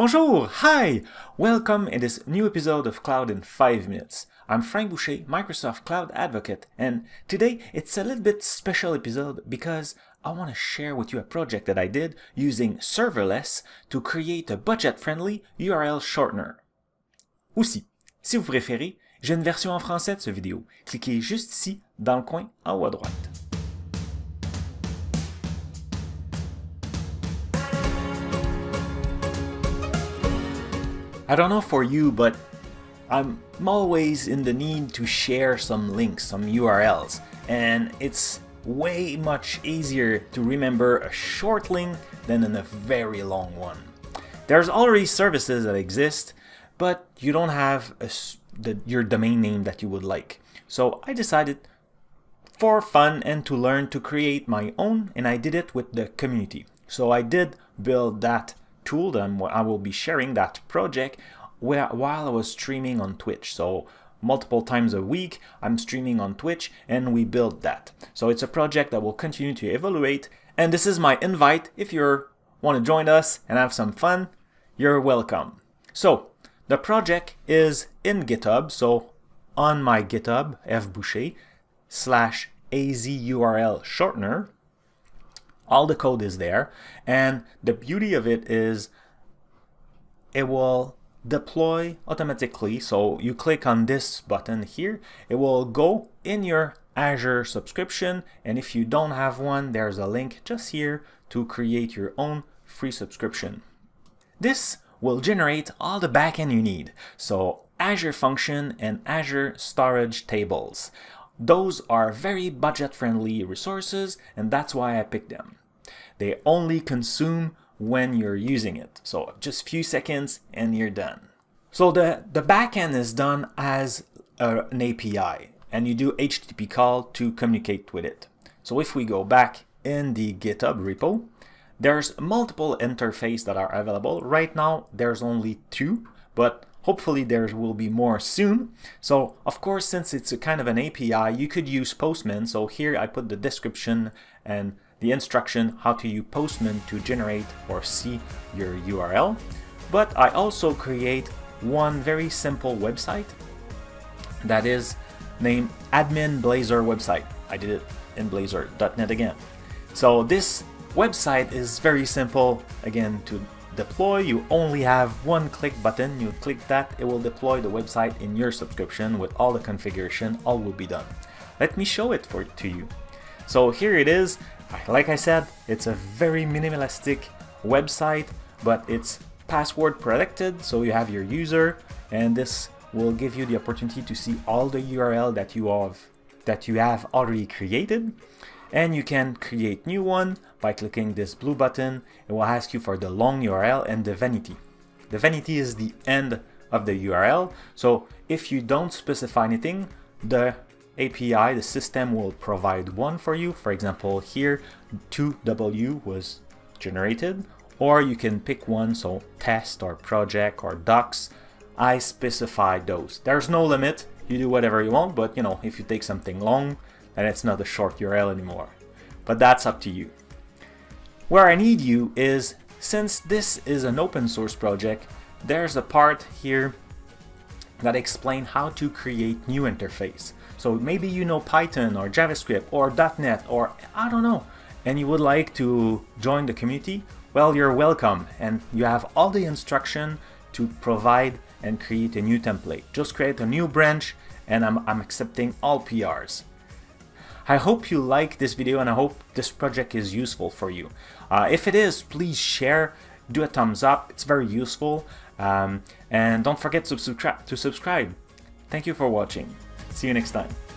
Bonjour, hi! Welcome in this new episode of Cloud in 5 Minutes. I'm Frank Boucher, Microsoft Cloud Advocate, and today it's a little bit special episode because I want to share with you a project that I did using serverless to create a budget-friendly URL shortener. Aussi, si vous préférez, j'ai une version en français de cette vidéo. Cliquez juste ici, dans le coin en haut à droite. I don't know for you, but I'm always in the need to share some links, some URLs, and it's way much easier to remember a short link than in a very long one. There's already services that exist, but you don't have a, the, your domain name that you would like. So I decided for fun and to learn to create my own, and I did it with the community. So I did build that tool that I will be sharing that project where, while I was streaming on Twitch. So multiple times a week I'm streaming on Twitch and we build that. So it's a project that will continue to evaluate and this is my invite if you want to join us and have some fun, you're welcome. So the project is in GitHub, so on my GitHub, fboucher slash azurl shortener, all the code is there. And the beauty of it is it will deploy automatically. So you click on this button here. It will go in your Azure subscription. And if you don't have one there's a link just here to create your own free subscription. This will generate all the backend you need. So Azure function and Azure storage tables those are very budget friendly resources and that's why I picked them they only consume when you're using it. So just few seconds and you're done. So the, the backend is done as a, an API and you do HTTP call to communicate with it. So if we go back in the GitHub repo, there's multiple interfaces that are available. Right now, there's only two, but hopefully there will be more soon. So of course, since it's a kind of an API, you could use Postman. So here I put the description and the instruction how to use Postman to generate or see your URL. But I also create one very simple website that is named admin Blazor website. I did it in Blazor .NET again. So this website is very simple again to deploy. You only have one click button. You click that, it will deploy the website in your subscription with all the configuration, all will be done. Let me show it for to you. So here it is. Like I said, it's a very minimalistic website, but it's password protected, so you have your user, and this will give you the opportunity to see all the URL that you have that you have already created. And you can create new one by clicking this blue button. It will ask you for the long URL and the vanity. The vanity is the end of the URL. So if you don't specify anything, the API, the system will provide one for you. For example, here 2W was generated, or you can pick one, so test or project or docs. I specify those. There's no limit, you do whatever you want, but you know, if you take something long, then it's not a short URL anymore. But that's up to you. Where I need you is, since this is an open source project, there's a part here that explain how to create new interface. So maybe you know Python or JavaScript or .NET or I don't know, and you would like to join the community, well, you're welcome and you have all the instruction to provide and create a new template. Just create a new branch and I'm, I'm accepting all PRs. I hope you like this video and I hope this project is useful for you. Uh, if it is, please share, do a thumbs up, it's very useful. Um, and don't forget to, subscribe. to subscribe. Thank you for watching. See you next time.